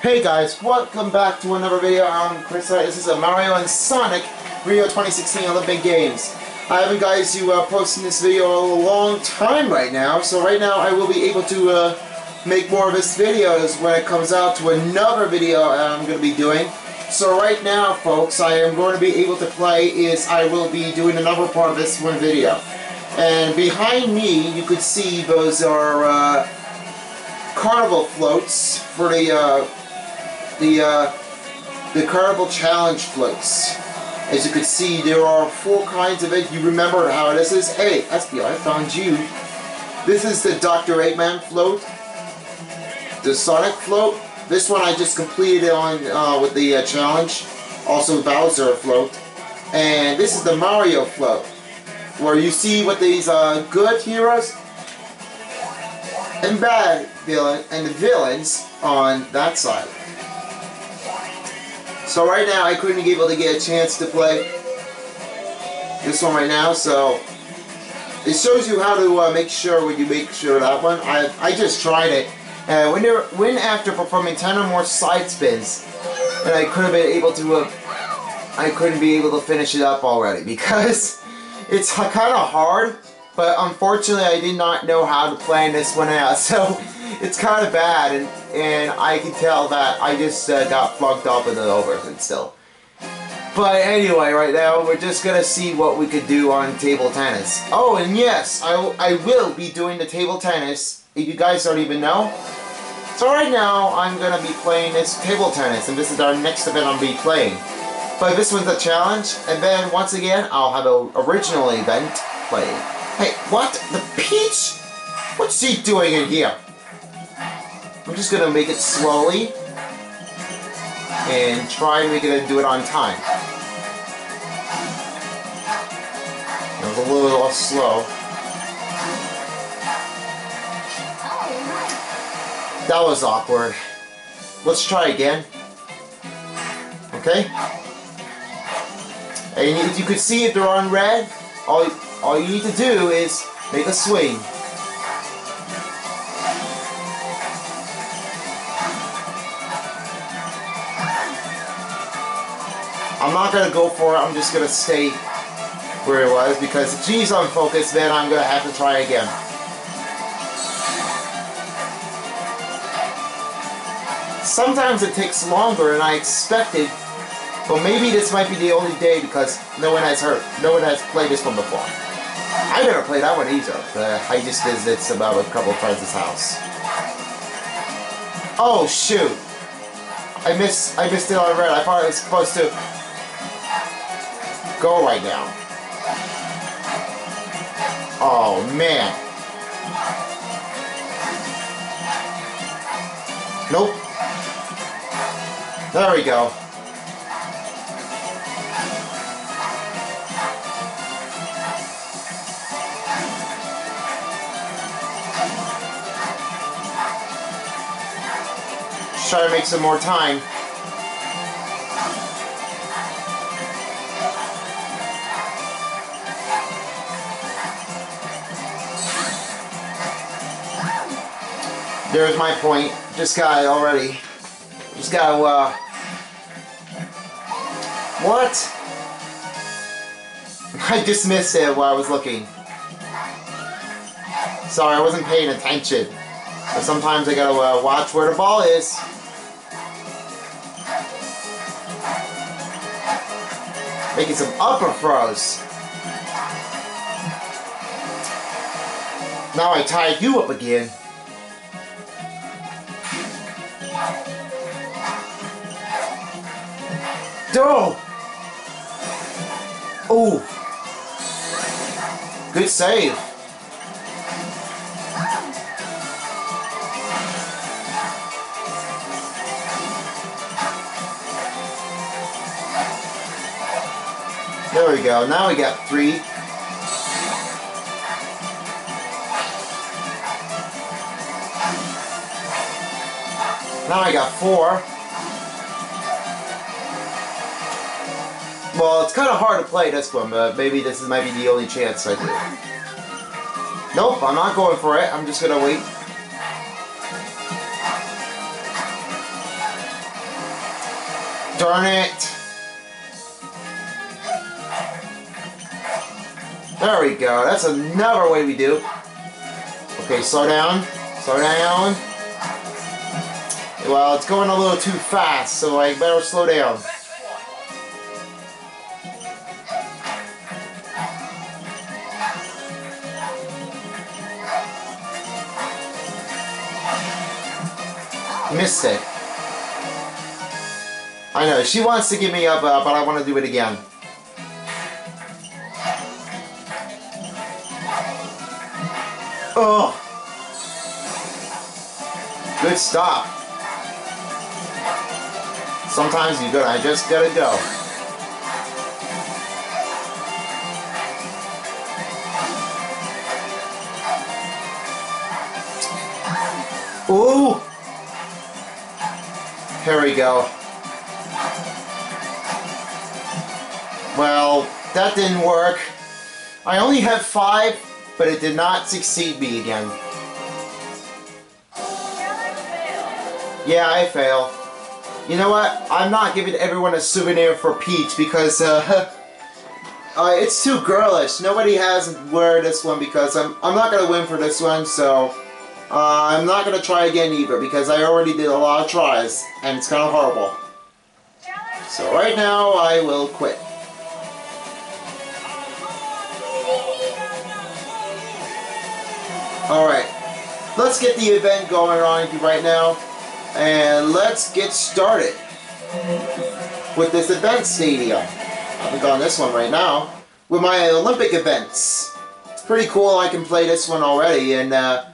Hey guys, welcome back to another video. I'm Chris. This is a Mario and Sonic Rio 2016 Olympic Games. I haven't guys you uh, posting this video a long time right now, so right now I will be able to uh, make more of this videos when it comes out to another video I'm going to be doing. So right now, folks, I am going to be able to play is I will be doing another part of this one video. And behind me, you could see those are uh, carnival floats for the uh, the uh, the Carnival Challenge floats. As you can see, there are four kinds of it. You remember how this is? Hey, SBI, I found you. This is the Dr. Eggman float. The Sonic float. This one I just completed on uh, with the uh, challenge. Also Bowser float. And this is the Mario float. Where you see what these uh, good heroes and bad villain and the villains on that side. So right now I couldn't be able to get a chance to play this one right now, so it shows you how to uh, make sure when you make sure that one. I, I just tried it. Uh, when, there, when after performing 10 or more side spins, and I could have been able to, uh, I couldn't be able to finish it up already because it's kind of hard, but unfortunately I did not know how to plan this one out, so it's kind of bad, and, and I can tell that I just uh, got flunked up in the overs and still. But anyway, right now, we're just to see what we could do on table tennis. Oh, and yes, I, I will be doing the table tennis, if you guys don't even know. So right now, I'm to be playing this table tennis, and this is our next event I'll be playing. But this one's a challenge, and then once again, I'll have an original event playing. Hey, what? The Peach? What's she doing in here? I'm just gonna make it slowly and try and make it do it on time. It was a little slow. That was awkward. Let's try again. Okay? And if you can see if they're on red, all, all you need to do is make a swing. Not going to go for it. I'm just going to stay where it was because if she's unfocused, then I'm going to have to try again. Sometimes it takes longer than I expected, but maybe this might be the only day because no one has heard, no one has played this one before. I never played that one either. I just visited about a couple of friends' house. Oh shoot! I missed I missed it on red. I thought I was supposed to go right now. Oh, man. Nope. There we go. try to make some more time. There's my point. Got it already. Just gotta, uh... What? I dismissed it while I was looking. Sorry, I wasn't paying attention. But sometimes I gotta uh, watch where the ball is. Making some upper throws. Now I tied you up again. Oh! Good save. There we go. Now we got three. Now I got four. Well, it's kind of hard to play this one, but maybe this might be the only chance I do. Nope, I'm not going for it. I'm just going to wait. Darn it. There we go. That's another way we do. Okay, slow down. Slow down. Well, it's going a little too fast, so I better slow down. Missed it. I know, she wants to give me up, uh, but I want to do it again. Oh! Good stop. Sometimes you gotta, I just gotta go. Ooh! Here we go. Well, that didn't work. I only have five, but it did not succeed me again. Yeah, I fail. You know what? I'm not giving everyone a souvenir for Peach because uh, uh, it's too girlish. Nobody has wear this one because I'm I'm not gonna win for this one. So uh, I'm not gonna try again either because I already did a lot of tries and it's kind of horrible. So right now I will quit. Alright, let's get the event going on right now and let's get started with this event stadium. I haven't done this one right now with my Olympic events. It's pretty cool I can play this one already and uh,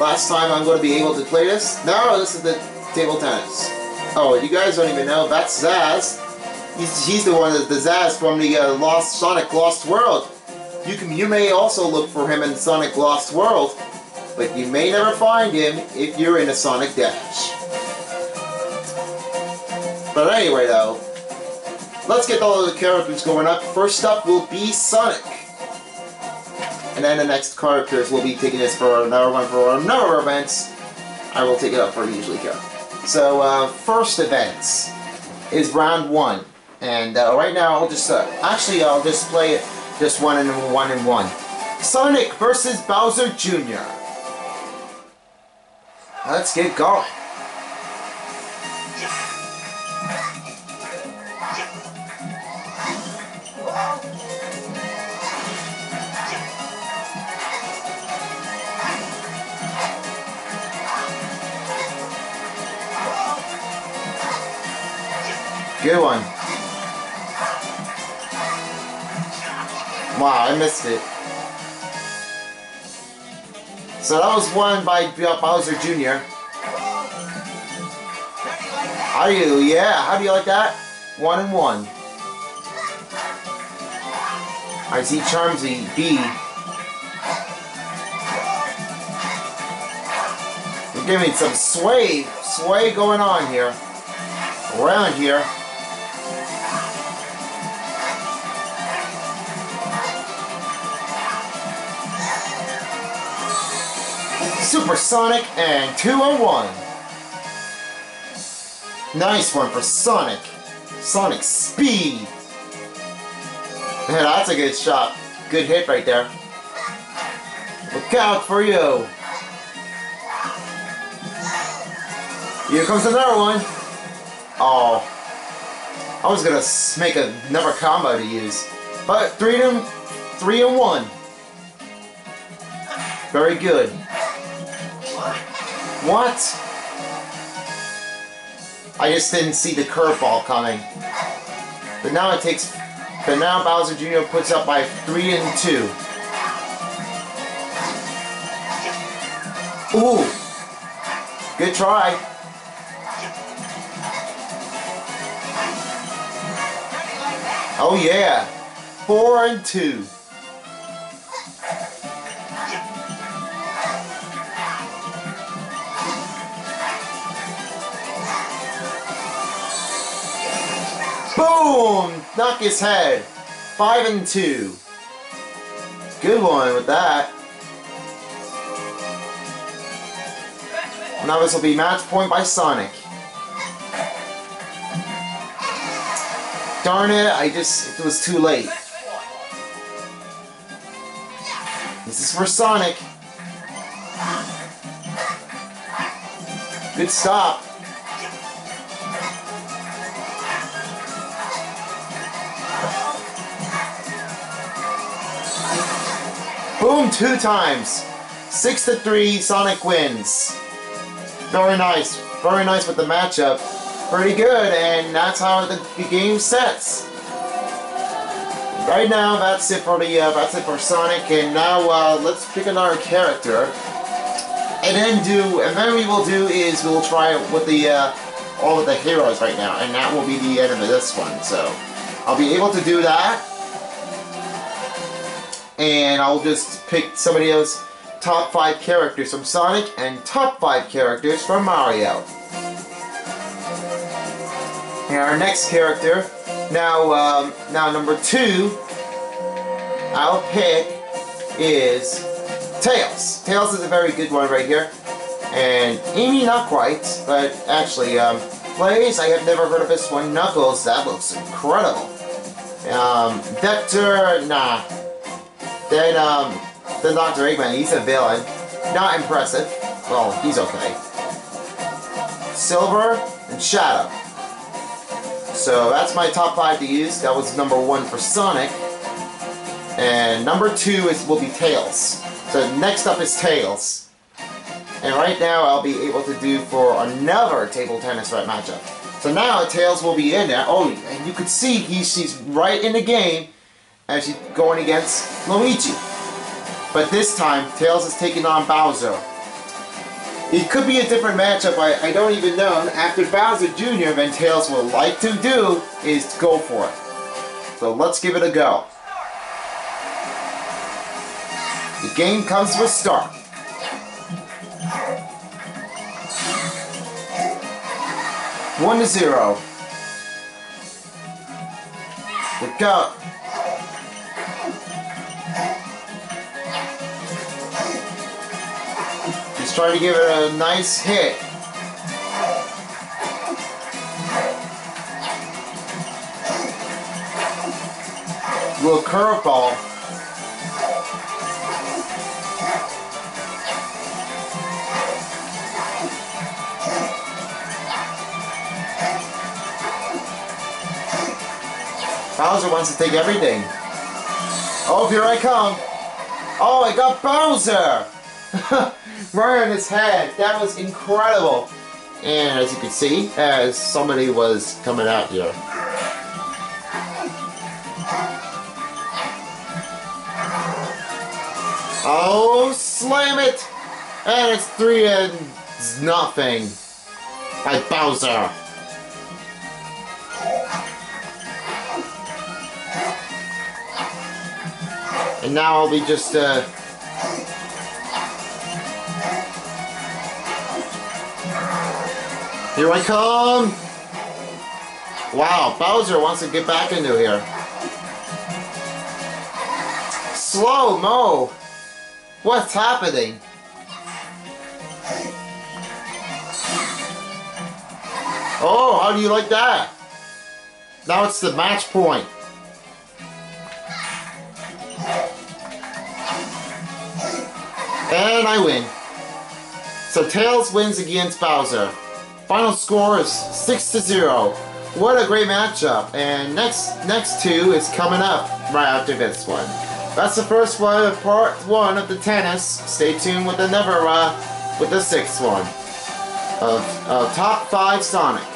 last time I'm going to be able to play this. No, this is the table tennis. Oh, you guys don't even know, that's Zazz. He's, he's the one, the Zazz from the uh, Lost Sonic Lost World. You can you may also look for him in Sonic Lost World, but you may never find him if you're in a Sonic Dash. But anyway though, let's get all of the characters going up. First up will be Sonic. And then the next characters will be taking this for another one for another events. I will take it up for usually here. So uh, first events is round one. And uh, right now I'll just, uh, actually I'll just play it just one and one and one. Sonic versus Bowser Jr. Let's get going. Good one. Wow, I missed it. So that was won by Bowser Jr. How do you? Yeah, how do you like that? One and one. I see Charmy Bee. We're giving some sway, sway going on here. Around here. Supersonic and 201. Nice one for Sonic. Sonic speed. Yeah, that's a good shot. Good hit right there. Look out for you. Here comes another one. Oh. I was gonna make another combo to use. But three and three and one. Very good. What? I just didn't see the curveball coming. But now it takes... But now Bowser Jr. puts up by 3 and 2. Ooh! Good try. Oh yeah! 4 and 2. Boom! Knock his head. Five and two. Good one with that. Now this will be match point by Sonic. Darn it, I just, it was too late. This is for Sonic. Good stop. Boom, two times. Six to three, Sonic wins. Very nice. Very nice with the matchup. Pretty good, and that's how the, the game sets. Right now, that's it for the uh, that's it for Sonic, and now uh, let's pick another character, and then do and then we will do is we'll try it with the uh, all of the heroes right now, and that will be the end of this one. So I'll be able to do that, and I'll just pick somebody else top five characters from Sonic and top five characters from Mario. And our next character, now, um, now number two, I'll pick is Tails. Tails is a very good one right here. And Amy, not quite, but actually, um, Blaze, I have never heard of this one. Knuckles, that looks incredible. Um, Vector, nah. Then, um, Dr. Eggman, he's a villain. Not impressive. Well, he's okay. Silver and Shadow. So that's my top five to use. That was number one for Sonic. And number two is will be Tails. So next up is Tails. And right now I'll be able to do for another table tennis right matchup. So now Tails will be in there. Oh, and you can see he's, she's right in the game as she's going against Luigi. But this time, Tails is taking on Bowser. It could be a different matchup, I, I don't even know. After Bowser Jr., then Tails will like to do is go for it. So let's give it a go. The game comes to a start. One to zero. Look out. Trying to give it a nice hit. Little curveball. Bowser wants to take everything. Oh, here I come. Oh, I got Bowser! right on his head. That was incredible. And as you can see, as somebody was coming out here. Oh, slam it! And it's three and nothing by Bowser. And now I'll be just, uh... Here I come! Wow, Bowser wants to get back into here. Slow mo! What's happening? Oh, how do you like that? Now it's the match point. And I win. So Tails wins against Bowser. Final score is 6 to 0. What a great matchup. And next next two is coming up right after this one. That's the first one of part one of the tennis. Stay tuned with another uh, with the sixth one of, of top five Sonic.